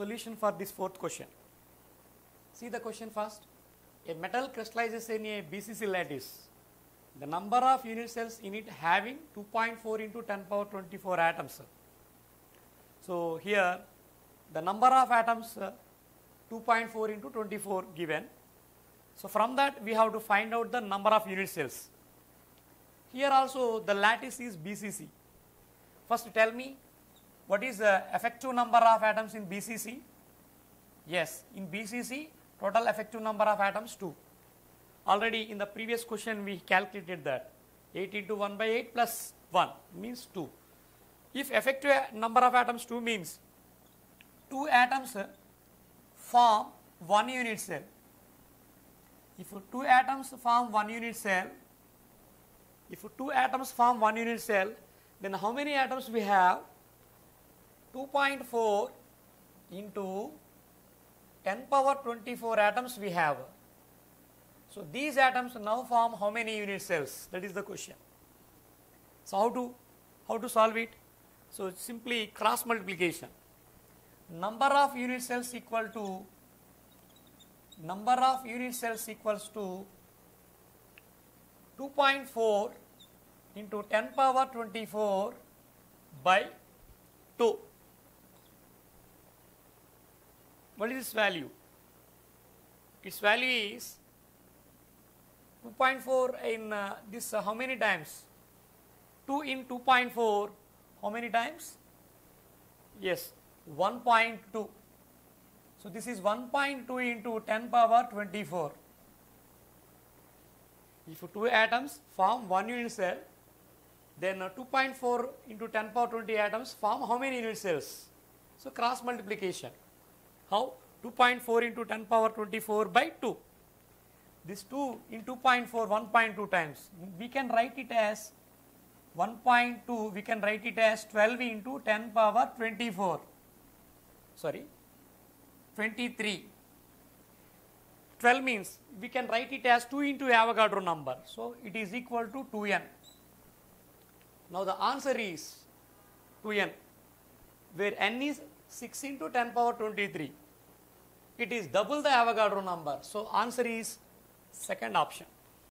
solution for this fourth question. See the question first. A metal crystallizes in a BCC lattice. The number of unit cells in it having 2.4 into 10 power 24 atoms. So here the number of atoms uh, 2.4 into 24 given. So from that we have to find out the number of unit cells. Here also the lattice is BCC. First tell me what is the effective number of atoms in BCC? Yes, in BCC total effective number of atoms 2. Already in the previous question we calculated that 8 into 1 by 8 plus 1 means 2. If effective number of atoms 2 means 2 atoms uh, form 1 unit cell. If 2 atoms form 1 unit cell, if 2 atoms form 1 unit cell, then how many atoms we have? 2.4 into 10 power 24 atoms we have. So these atoms now form how many unit cells? That is the question. So how to how to solve it? So simply cross multiplication. Number of unit cells equal to number of unit cells equals to 2.4 into 10 power 24 by 2. What is this value? Its value is 2.4 in uh, this uh, how many times? 2 in 2.4 how many times? Yes, 1.2. So this is 1.2 into 10 power 24. If two atoms form one unit cell, then uh, 2.4 into 10 power 20 atoms form how many unit cells? So cross multiplication. How? 2.4 into 10 power 24 by 2. This 2 in 2.4 1.2 times. We can write it as 1.2 we can write it as 12 into 10 power 24 sorry 23 12 means we can write it as 2 into Avogadro number so it is equal to 2n now the answer is 2n where n is 6 into 10 power 23 it is double the Avogadro number. So answer is second option